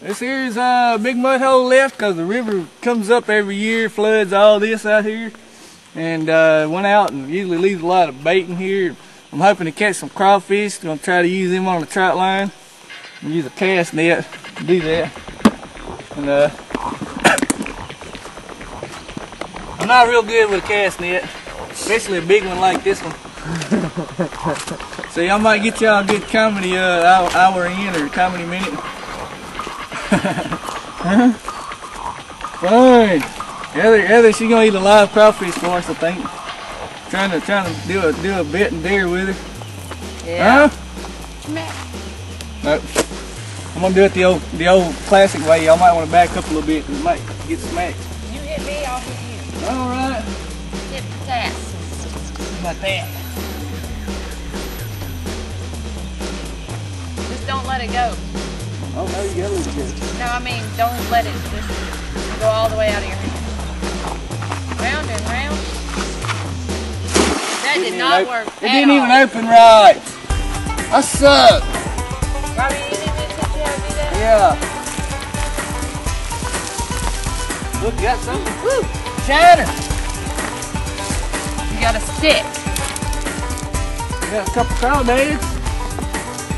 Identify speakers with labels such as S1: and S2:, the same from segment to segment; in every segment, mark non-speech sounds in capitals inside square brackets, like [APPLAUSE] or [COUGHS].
S1: This here's a big mud hole left because the river comes up every year, floods all this out here. And uh, went out and usually leaves a lot of bait in here. I'm hoping to catch some crawfish. Gonna try to use them on the trotline. Use a cast net to do that. And uh, [COUGHS] I'm not real good with a cast net, especially a big one like this one. [LAUGHS] See, I might get y'all a good comedy uh, hour, hour in or comedy minute. Huh? Fine. Heather, Heather, she's gonna eat a live crawfish for us, I think. Trying to, trying to do a, do a bit and dare with her.
S2: Yeah.
S1: Huh? Nope. I'm gonna do it the old, the old classic way. Y'all might want to back up a little bit. and might get smacked.
S2: You hit me, I'll hit you.
S1: All right.
S2: Hit the task.
S1: Like that.
S2: Just don't let it go.
S1: Oh no, you got a little.
S2: No, I mean, don't let it just go all the way out of your hand. Round and round. That did not
S1: It
S2: work.
S1: It didn't even open right. I suck.
S2: Robbie, you didn't teach you how to do that?
S1: Yeah. Look, you got something. Woo! Shining.
S2: You got a stick.
S1: We got a couple crawdads.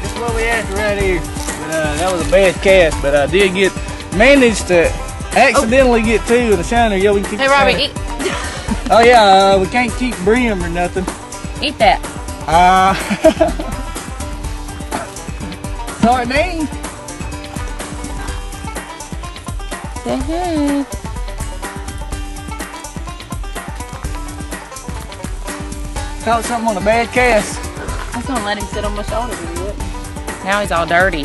S1: This is what we had right here. Uh, that was a bad cast, but I did get managed to accidentally get two in the shiner. Yeah, we can keep
S2: Hey, Robbie, eat, [LAUGHS]
S1: Oh yeah, uh, we can't keep brim or nothing.
S2: eat that.
S1: Uh, sardine.
S2: Mm-hmm.
S1: Caught something on a bad cast.
S2: I was gonna let him sit on my shoulder, but he wouldn't. Now he's all dirty.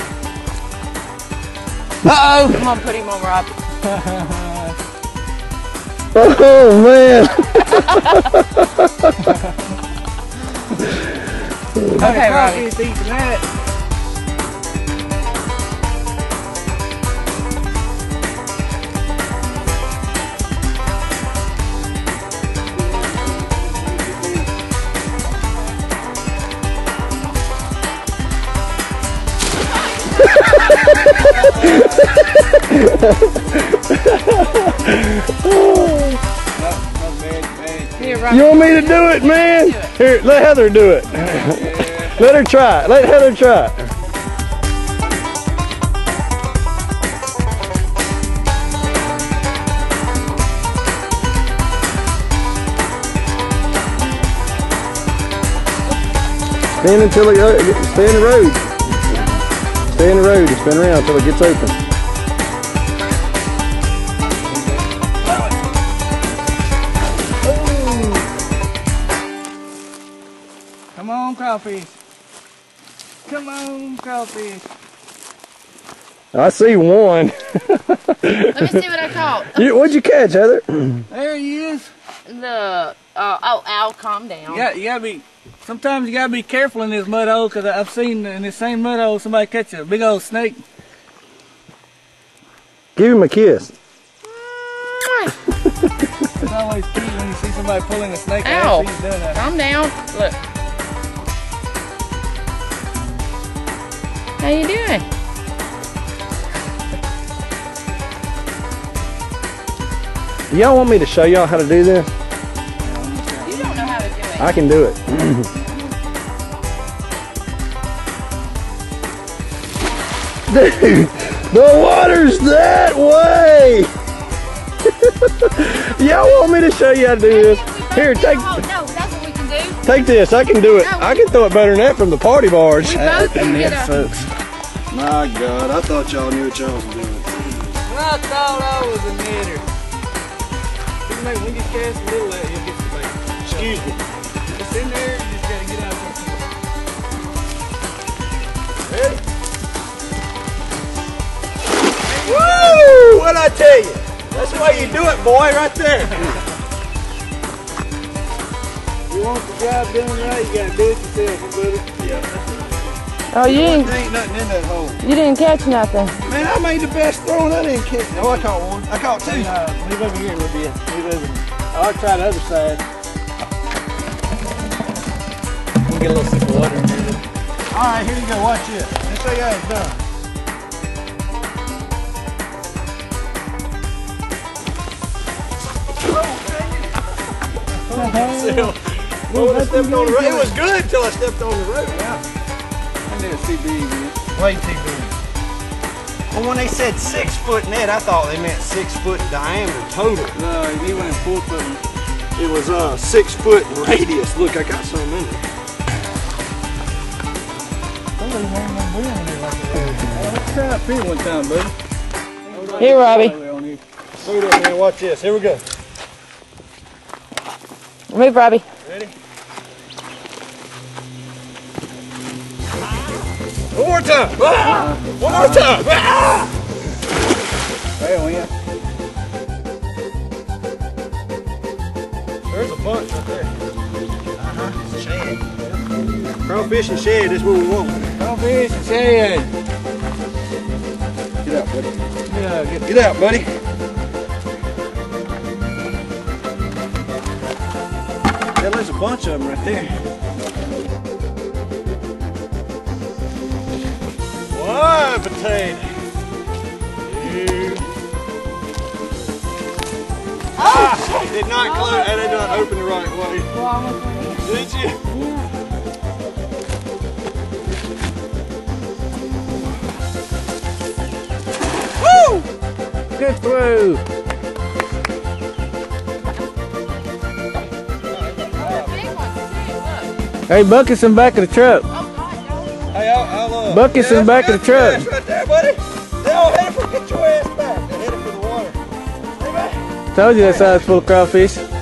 S1: Uh oh!
S2: Come on, put him on Robbie.
S3: Oh man.
S1: oh. [LAUGHS]
S2: Okay, Robbie.
S3: You want me to do it, man? Here, let Heather do it. let her try. Let Heather try it. Spin until it, uh, stay in the road. Stay in the road spin around until it gets open.
S1: Come on, crawfish. Come on, crawfish.
S3: I see one.
S2: Let me see what I caught.
S3: You- What'd you catch, Heather?
S1: There he is.
S2: The uh, oh, Al, calm down.
S1: You, you gotta be. Sometimes you gotta be careful in this mud hole because I've seen in this same mud hole somebody catch a big old snake.
S3: Give him a kiss.
S1: It's always cute when you see somebody pulling a snake.
S2: Ow.
S1: actually done that.
S2: Calm down. Look. How you doing?
S3: Y'all want me to show y'all how to do this?
S2: You don't know how to do it.
S3: I can do it. Dude, [LAUGHS] the water's that way. [LAUGHS] Y'all want me to show you how to do this? Here, take take this. I can do it. I can throw it better than that from the party barge.
S2: We both can get a.
S1: folks.
S4: My God, I thought y'all knew what y'all was doing.
S1: I thought I was a knitter. You make, when you cast a little that, you'll get some bait.
S4: Excuse me.
S1: It's in there, you just gotta get out of there. Ready? Woo! What'd I tell you? That's the way you do it, boy, right there want the job done right, you gotta do it yourself, brother. Yeah.
S2: Oh, you, you
S4: ain't, ain't nothing in that hole.
S2: You didn't catch nothing.
S4: Man, I made the best throw and I didn't catch. No, I caught one. I caught two.
S1: No, move over here a little bit. Move. I'll try the other side. We'll get a little sip of water in here.
S4: All right, here you go. Watch it this. This thing is done. Oh, well, when I stepped on the road, it was good until I stepped on the road.
S1: I never see big, man.
S4: Way too big. Well, when they said six foot net, I thought they meant six foot diameter total.
S1: No, he went four foot.
S4: It was uh six foot radius. Look, I got some in there.
S1: Let's try that fit one time, buddy.
S2: Here, Robbie.
S1: On here.
S4: Hold up, man. Watch this. Here we go.
S2: Move, Robbie.
S4: Ready? One more time. Ah! One more time. Ah!
S1: There we are.
S4: There's a bunch right there. Uh-huh. Shad. Crawfish and shad, that's what we want.
S1: Crawfish and shad.
S4: Get out, buddy.
S1: Yeah, get
S4: Get out, buddy. Yeah, there's a bunch of them right there. One potato. Two. Ah, did not close. I did not open the right way. Did you? Yeah. Woo!
S1: good through. Hey, Bucket's in back of the truck.
S4: Hey, I'll, I'll
S1: Buckets in the back of the truck.
S4: Right there, buddy. They all headed for, get your ass back. They're headed for the water. Hey.
S1: Told you that side's full of crawfish.